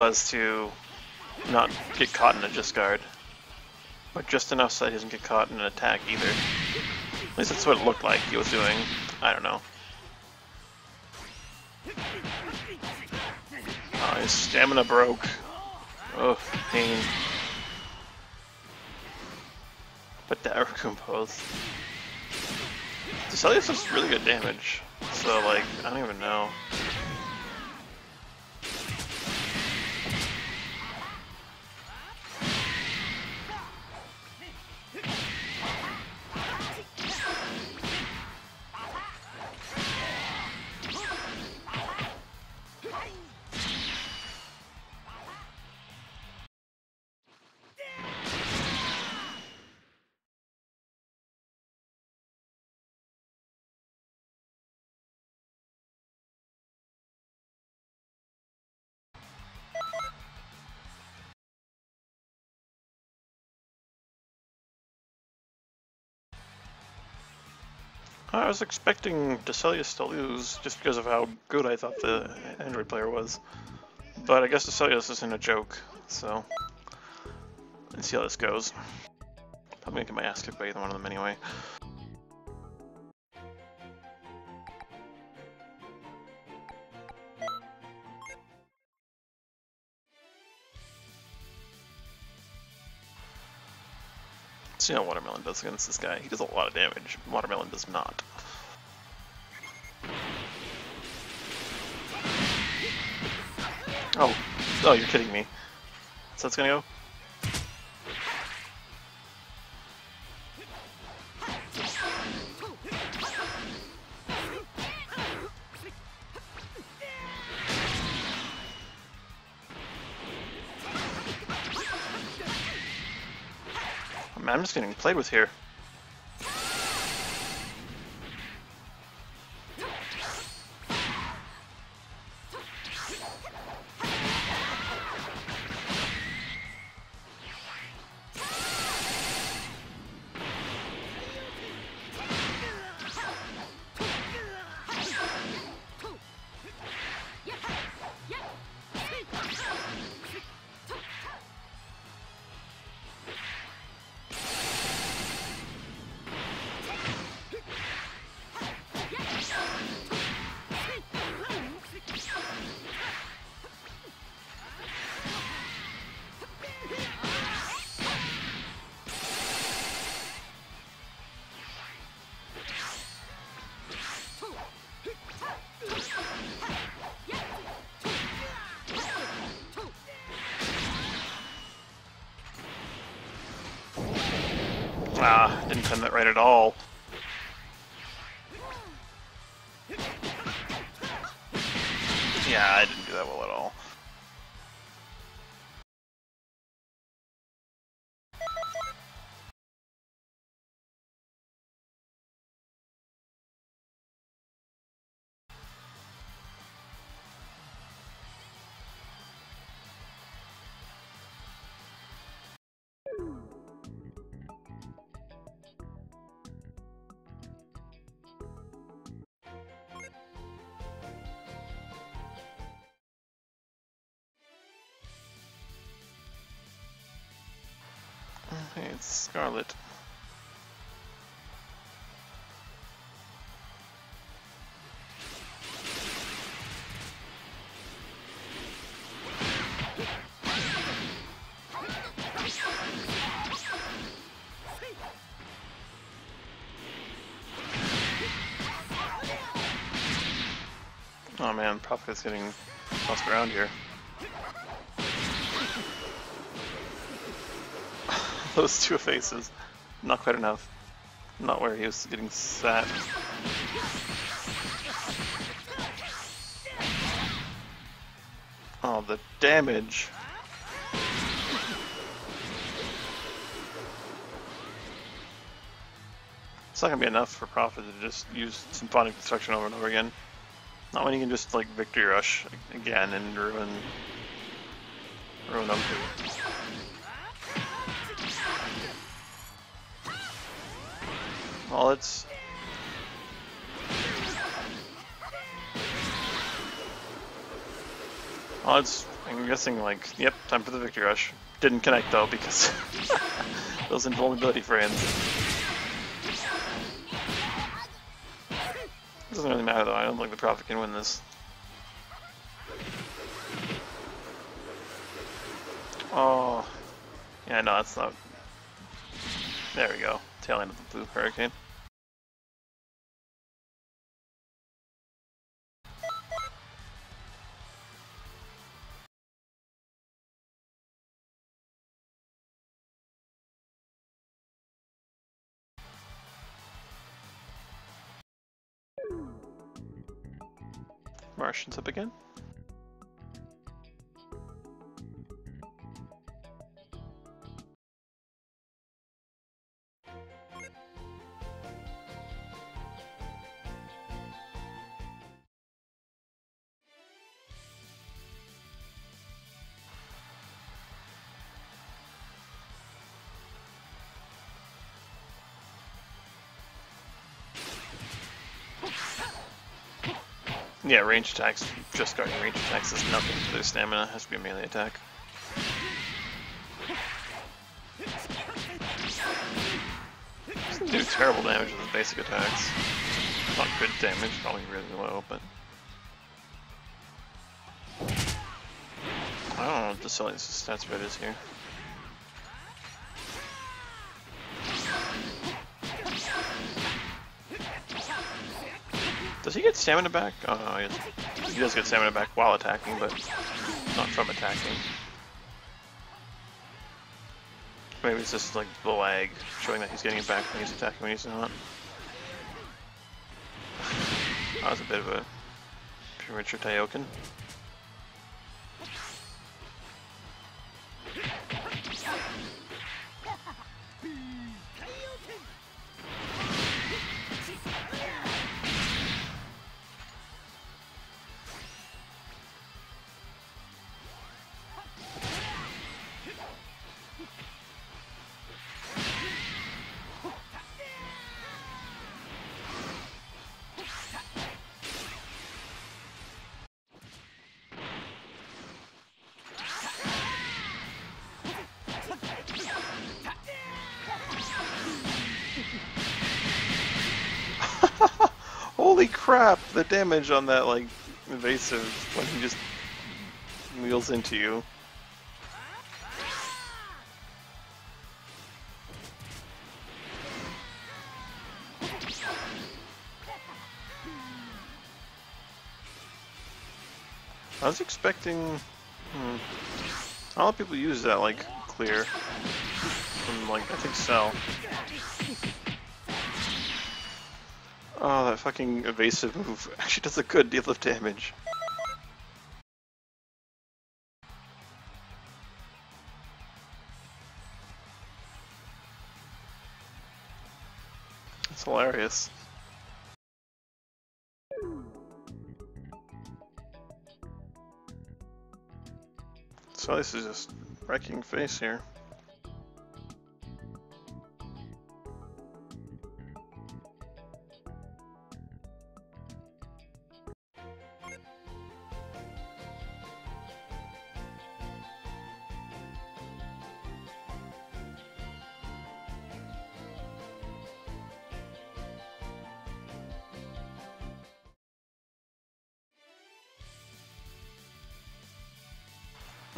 was to not get caught in a discard. But just enough so that he doesn't get caught in an attack either. At least that's what it looked like he was doing. I don't know. Oh, his stamina broke. Oh, pain. But the Compose. Duselius does really good damage. So, like, I don't even know. I was expecting Duselius to lose just because of how good I thought the Android player was. But I guess Duselius isn't a joke, so let's see how this goes. Probably gonna get my ass kicked by either one of them anyway. See how Watermelon does against this guy. He does a lot of damage. Watermelon does not. Oh, oh, you're kidding me. So it's gonna go? I'm just getting played with here. Ah, didn't time that right at all. It's Scarlet. Oh man, Prophet's getting tossed around here. Those two faces. Not quite enough. Not where he was getting sat. Oh, the damage. It's not gonna be enough for Prophet to just use Symphonic Destruction over and over again. Not when you can just like Victory Rush again and ruin ruin them. Well, it's well, it's I'm guessing like, yep, time for the victory rush. Didn't connect though because those invulnerability frames. Doesn't really matter though, I don't think the Prophet can win this. Oh, yeah, no, that's not. There we go. Tail end of the blue hurricane. Martians up again. Yeah, range attacks, just guarding range attacks is nothing to their stamina, it has to be a melee attack. Do terrible damage with basic attacks. Not good damage, probably really low, but... I don't know what the Celius' stat spread is here. Does he get stamina back? Oh no, he, he does get stamina back while attacking, but not from attacking. Maybe it's just like the lag, showing that he's getting it back when he's attacking when he's not. That was a bit of a premature Kaioken. Holy crap, the damage on that, like, evasive when he just wheels into you. I was expecting... Hmm, a lot of people use that, like, clear. From, like, I think Cell. Oh, that fucking evasive move actually does a good deal of damage. It's hilarious. So this is just wrecking face here.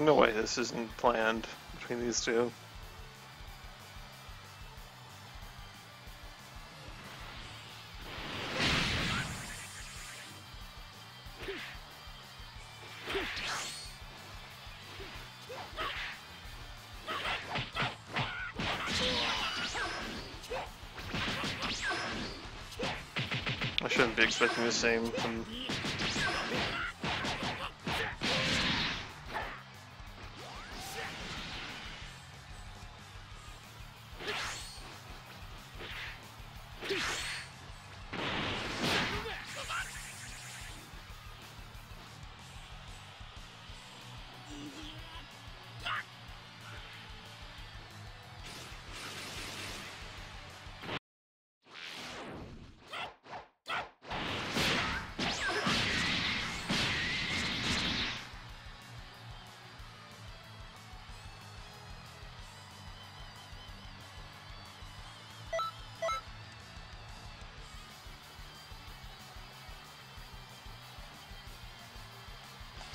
No way this isn't planned between these two. I shouldn't be expecting the same from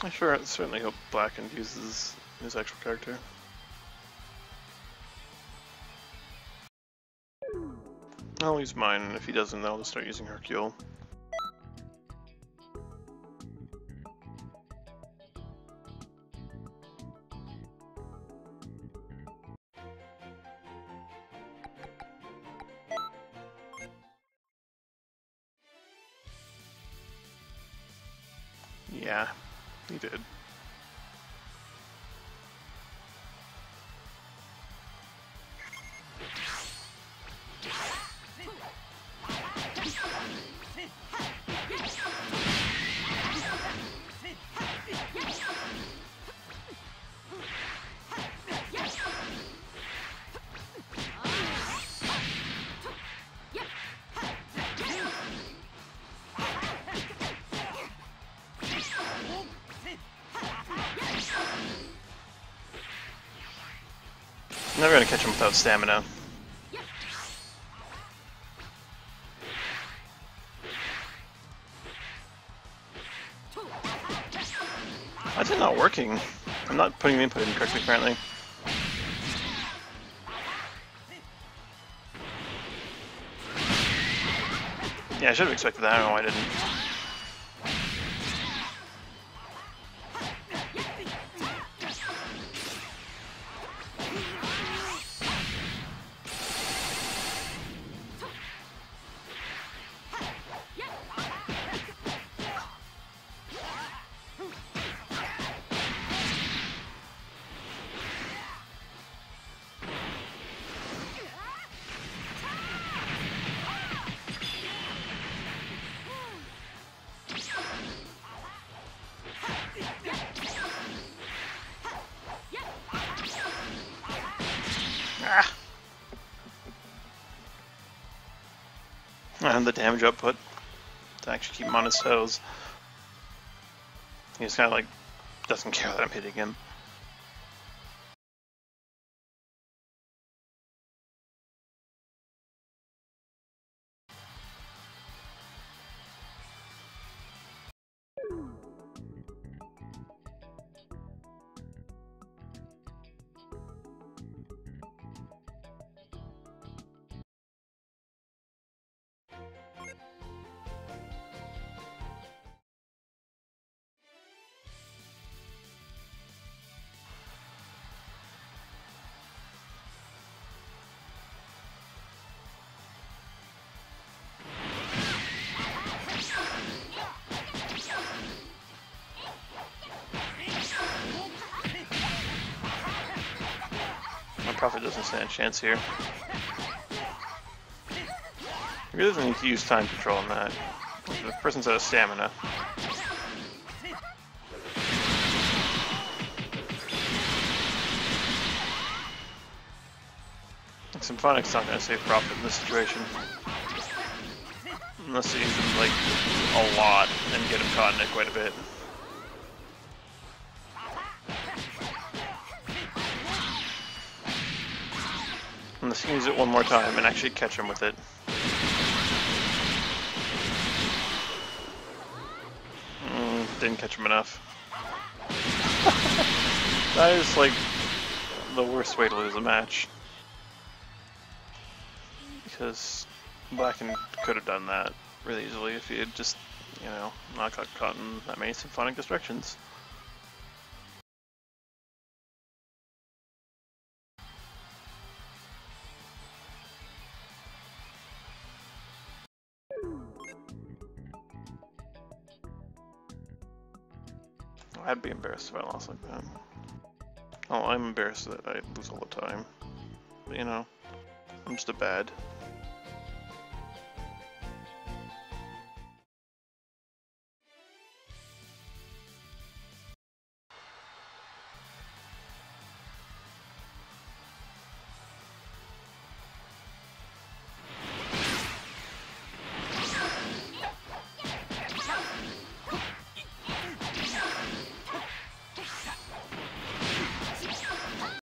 I sure certainly hope Blackened uses his actual character. I'll use mine, and if he doesn't, I'll just start using Hercule. Never gonna catch him without stamina. Why is it not working? I'm not putting the input in correctly, apparently. Yeah, I should have expected that. I don't know why I didn't. Ah. And the damage output to actually keep him on his toes. He's kind of like, doesn't care that I'm hitting him. Prophet doesn't stand a chance here. He doesn't need to use time control on that. The person's out of stamina. Symphonic's not gonna save Prophet in this situation. Unless he uses him like a lot and get him caught in it quite a bit. Let's use it one more time and actually catch him with it. Mm, didn't catch him enough. that is like the worst way to lose a match. Because Blacken could have done that really easily if he had just, you know, not got caught in that many symphonic destructions. Be embarrassed if I lost like that. Oh, I'm embarrassed that I lose all the time. You know, I'm just a bad